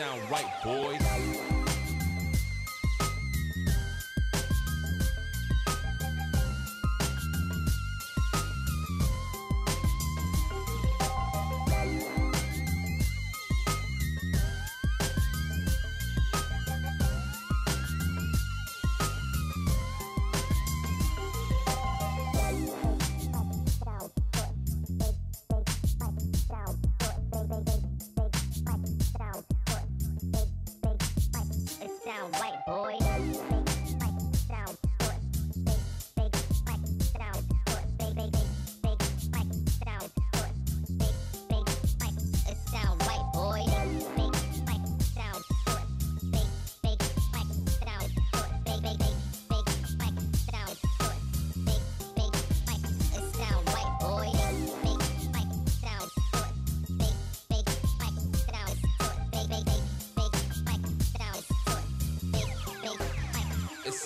Sound right, boys. It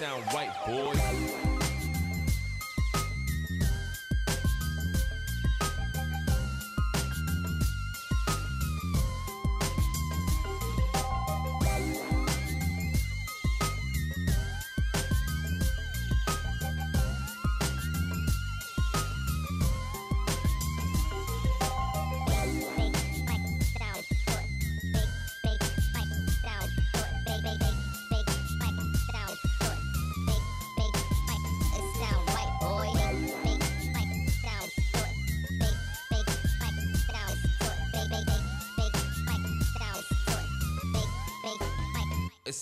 sound right, boys.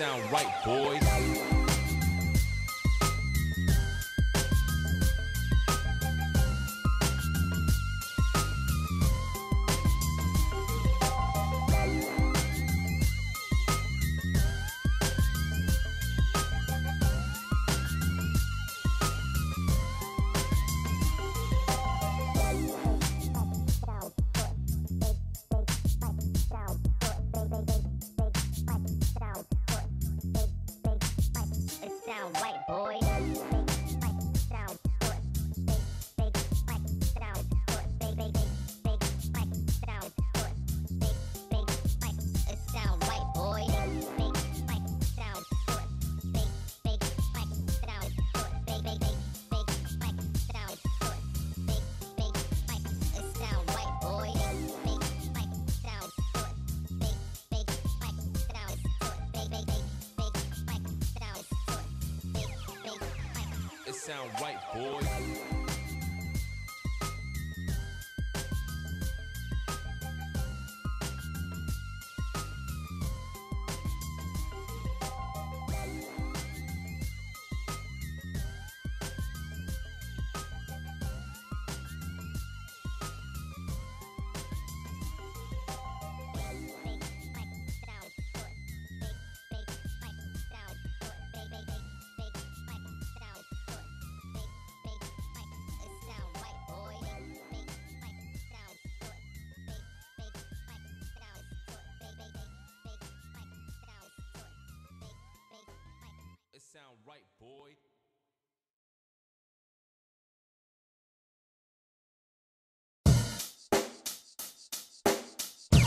Sound right, boys. Sound right, boys.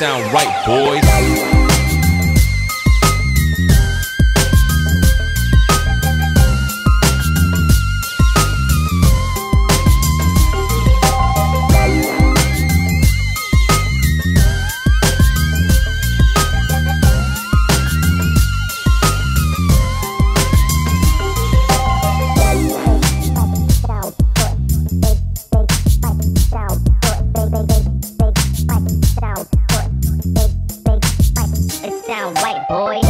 Sound right, boys. Boy.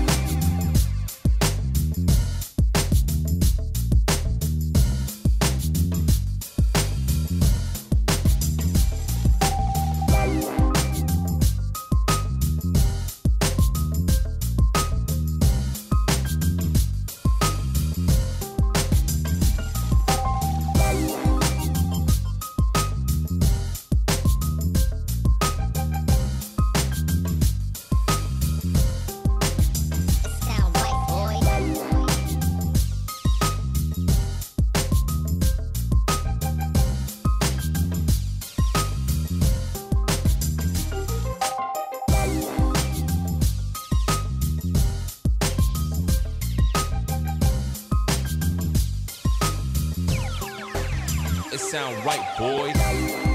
Sound right, boys.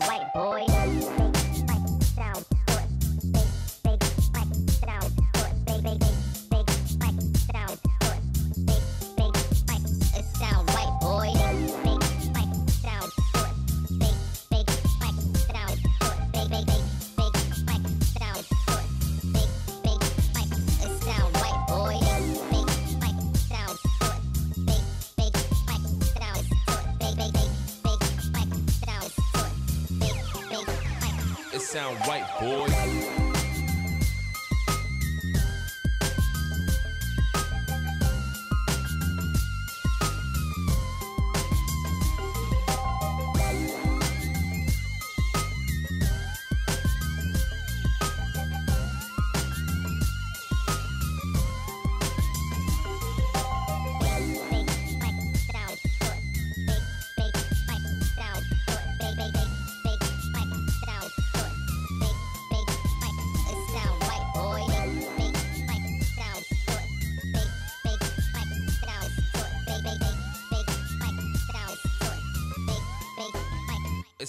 White boy. Sound right, boys.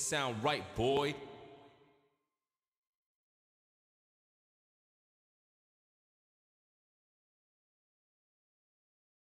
Sound right, boy.